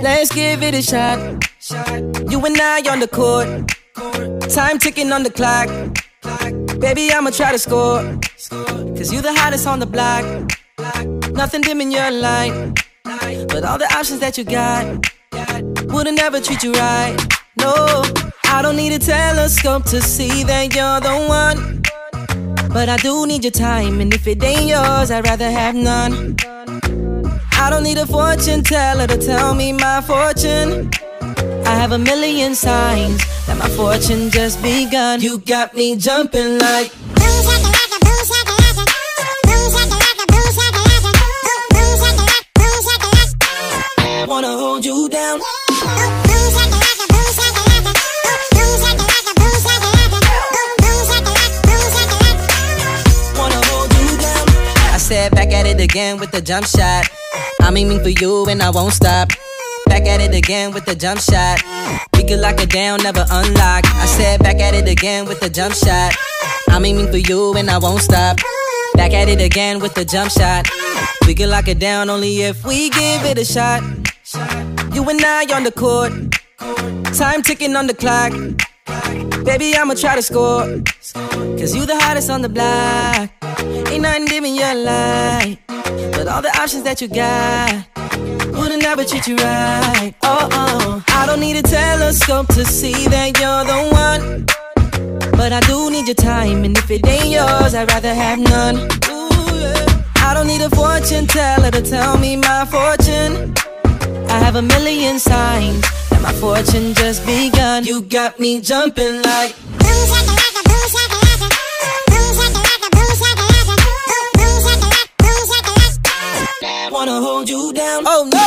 Let's give it a shot. You and I on the court. Time ticking on the clock. Baby, I'ma try to score. Cause you the hottest on the block. Nothing dim in your light. But all the options that you got wouldn't ever treat you right. No, I don't need a telescope to see that you're the one. But I do need your time, and if it ain't yours, I'd rather have none. I don't need a fortune teller to tell me my fortune. I have a million signs that my fortune just begun. You got me jumping like. Said back at it again with the jump shot. I'm aiming for you and I won't stop. Back at it again with the jump shot. We could lock it down, never unlock. I said back at it again with the jump shot. I'm aiming for you and I won't stop. Back at it again with the jump shot. We could lock it down only if we give it a shot. You and I on the court. Time ticking on the clock. Baby, I'ma try to score. Cause you the hottest on the block. Ain't nothing dim in your light. But all the options that you got wouldn't ever treat you right. Oh, oh. I don't need a telescope to see that you're the one. But I do need your time, and if it ain't yours, I'd rather have none. Ooh, yeah. I don't need a fortune teller to tell me my fortune. I have a million signs that my fortune just begun. You got me jumping like. Down. Oh no!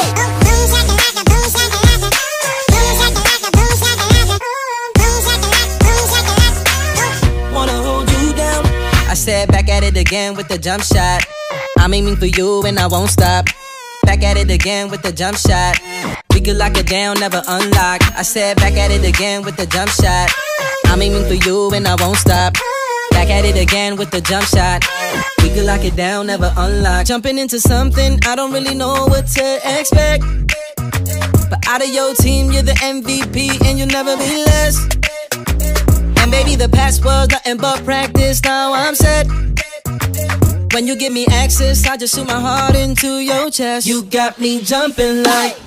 Wanna hold you down. I said back at it again with the jump shot. I'm aiming for you and I won't stop. Back at it again with the jump shot. We could lock it down, never unlock. I said back at it again with the jump shot. I'm aiming for you and I won't stop. Back at it again with the jump shot. Could lock it down, never unlock. Jumping into something, I don't really know what to expect. But out of your team, you're the MVP and you'll never be less. And baby, the past was nothing but practice. Now I'm set. When you give me access, I just shoot my heart into your chest. You got me jumping like.